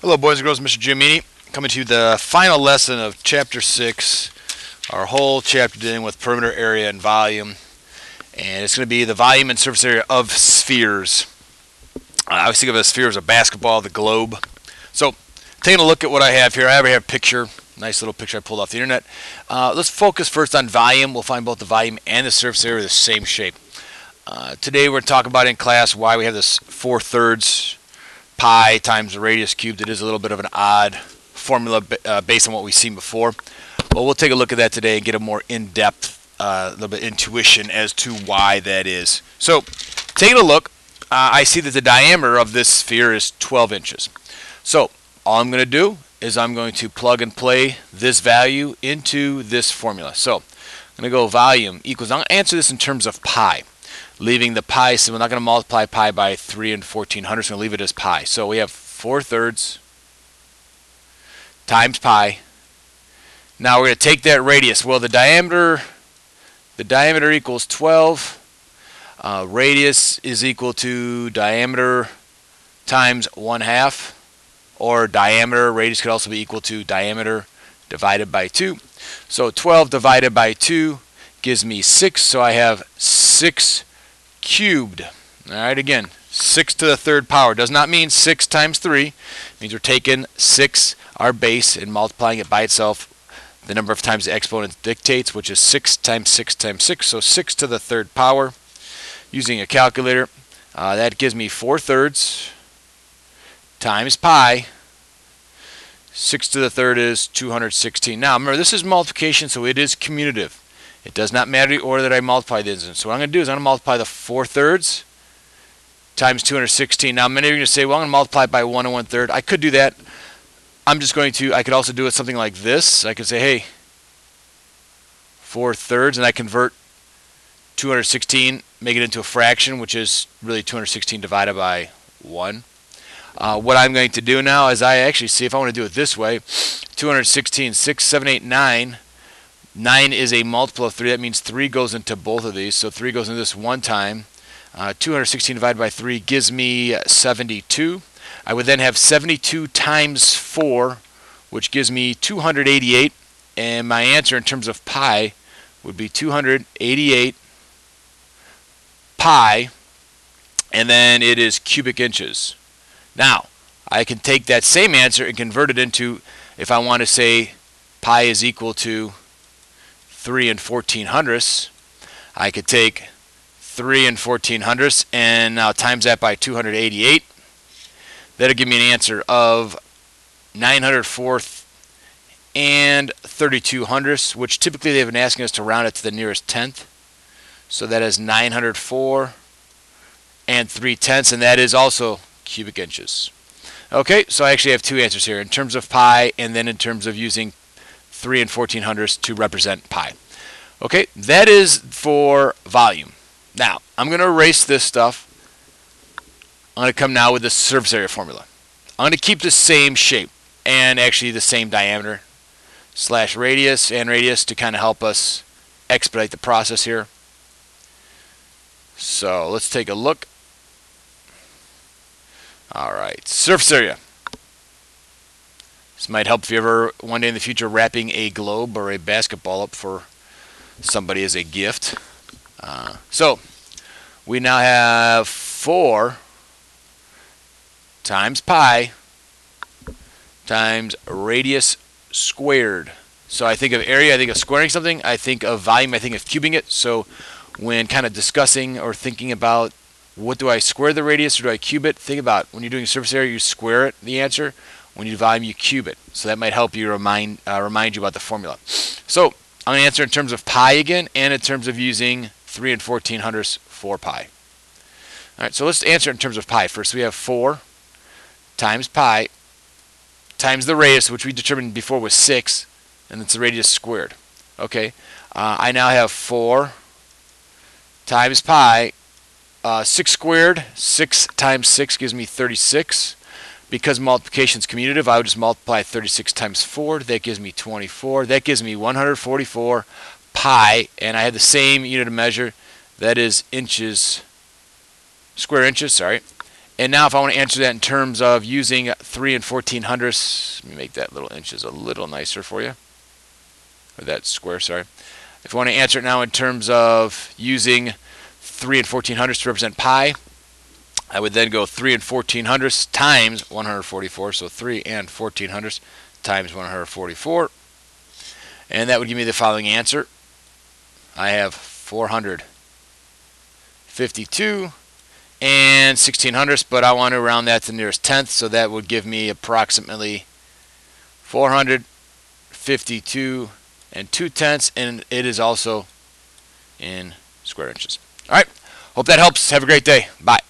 Hello, boys and girls. Mr. Giomini coming to you the final lesson of Chapter 6, our whole chapter dealing with perimeter area and volume. And it's going to be the volume and surface area of spheres. I always think of a sphere as a basketball, the globe. So, taking a look at what I have here, I have a picture, nice little picture I pulled off the internet. Uh, let's focus first on volume. We'll find both the volume and the surface area the same shape. Uh, today we're talking about in class why we have this 4 thirds pi times the radius cubed. It is a little bit of an odd formula uh, based on what we've seen before. But we'll take a look at that today and get a more in-depth uh, little bit intuition as to why that is. So, taking a look, uh, I see that the diameter of this sphere is 12 inches. So, all I'm going to do is I'm going to plug and play this value into this formula. So, I'm going to go volume equals, to answer this in terms of pi leaving the pi, so we're not going to multiply pi by 3 and 1400, so we're going to leave it as pi. So we have 4 thirds times pi. Now we're going to take that radius. Well, the diameter, the diameter equals 12. Uh, radius is equal to diameter times 1 half, or diameter, radius could also be equal to diameter divided by 2. So 12 divided by 2 gives me 6, so I have 6 cubed. All right, again, 6 to the third power does not mean 6 times 3. It means we're taking 6, our base, and multiplying it by itself the number of times the exponent dictates, which is 6 times 6 times 6, so 6 to the third power. Using a calculator, uh, that gives me 4 thirds times pi. 6 to the third is 216. Now, remember, this is multiplication, so it is commutative. It does not matter the order that I multiply these in. So what I'm going to do is I'm going to multiply the 4 thirds times 216. Now many of you are going to say, well, I'm going to multiply by 1 and 1 third. I could do that. I'm just going to, I could also do it something like this. I could say, hey, 4 thirds, and I convert 216, make it into a fraction, which is really 216 divided by 1. Uh, what I'm going to do now is I actually see if I want to do it this way, 216, 6, 7, 8, 9, 9 is a multiple of 3. That means 3 goes into both of these. So 3 goes into this one time. Uh, 216 divided by 3 gives me 72. I would then have 72 times 4, which gives me 288. And my answer in terms of pi would be 288 pi. And then it is cubic inches. Now, I can take that same answer and convert it into, if I want to say pi is equal to 3 and 14 hundredths, I could take 3 and 14 hundredths and now times that by 288. That'll give me an answer of 904 and 32 hundredths, which typically they've been asking us to round it to the nearest tenth. So that is 904 and 3 tenths, and that is also cubic inches. Okay, so I actually have two answers here in terms of pi and then in terms of using 3 and 14 hundredths to represent pi. Okay, that is for volume. Now, I'm going to erase this stuff. I'm going to come now with the surface area formula. I'm going to keep the same shape and actually the same diameter slash radius and radius to kind of help us expedite the process here. So let's take a look. All right, surface area. This might help if you ever, one day in the future, wrapping a globe or a basketball up for somebody as a gift. Uh, so, we now have 4 times pi times radius squared. So I think of area, I think of squaring something. I think of volume, I think of cubing it. So when kind of discussing or thinking about what do I square the radius or do I cube it, think about when you're doing surface area, you square it, the answer. When you volume, you cube it. So that might help you remind uh, remind you about the formula. So I'm going to answer in terms of pi again and in terms of using 3 and 14 hundredths for pi. All right, so let's answer in terms of pi. First, we have 4 times pi times the radius, which we determined before was 6, and it's the radius squared. Okay, uh, I now have 4 times pi. Uh, 6 squared, 6 times 6 gives me 36. Because multiplication is commutative, I would just multiply 36 times 4. That gives me 24. That gives me 144 pi. And I have the same unit of measure. That is inches, square inches, sorry. And now if I want to answer that in terms of using 3 and 14 hundredths, let me make that little inches a little nicer for you. Or that square, sorry. If I want to answer it now in terms of using 3 and 14 hundredths to represent pi, I would then go 3 and 14 hundredths times 144. So 3 and 14 hundredths times 144. And that would give me the following answer. I have 452 and 16 hundredths, but I want to round that to the nearest tenth, so that would give me approximately 452 and 2 tenths, and it is also in square inches. All right, hope that helps. Have a great day. Bye.